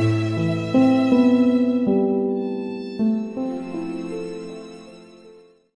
Música